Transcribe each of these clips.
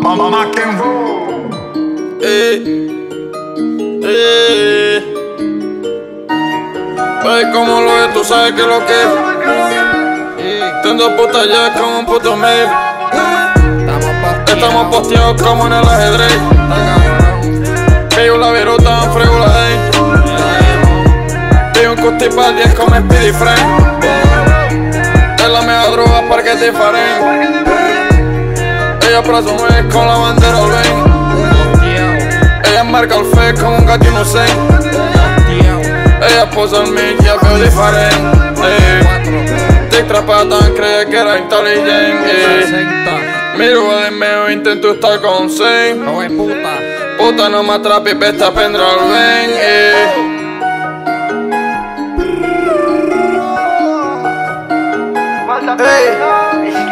Mamá que Eh, eh. Ay, como lo es, tú sabes que lo que es. Tengo puta ya como un puto mail. Estamos posteados como en el ajedrez. Pillo la virota, frego la day. Pillo un custi para 10 como Speedy Frank. Es la mejor droga para que te faren. Ella presume con la bandera al Ella marca el fe como un gato inocente. Ella posa en mí, ya veo diferente. Te tan cree que era inteligente. Miro de medio, intento estar con seis. Puta, no me atrapes, vete a prendre el ven.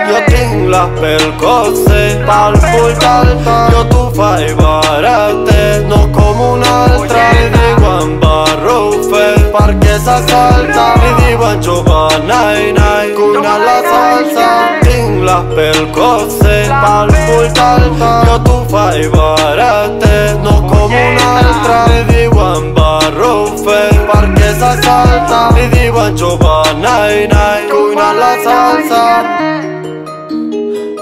Yo tinc la pel cose pal portal. Jo t'ho faig barate, no com un altre Li diuen barrufe perquè s'assalta Li diuen jove nai nai, cuina la salsa Tinc la pel cose pal portal. Jo t'ho faig barate, no com un altre Li diuen barrufe perquè s'assalta Li diuen jove nai nai, cuina la salsa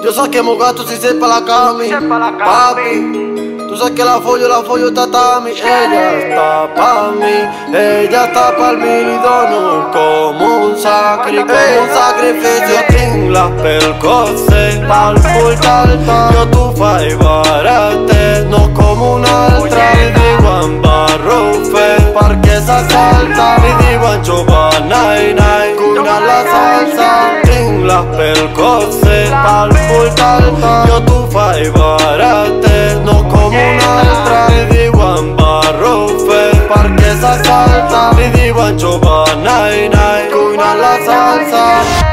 Yo saqué mi gato si sepa la cami, papi. Tú sabes que la follo, la follo tatami. Ella está pa' mí, ella está pa' el milidono. Como un sacri, como un sacrificio. Tinc la pel cose, pal portal. Jo t'ho faig barate, no com un altre. Li diuen barrufe, perquè s'assalta. Li diuen jove, nai, nai, cuina la salsa. Tinc la pel cose, pal Jo t'ho faig barate, no com un altre. Li diuen barrufe, perquè s'assalta. Li diuen jove, nai, nai, cuina la salsa.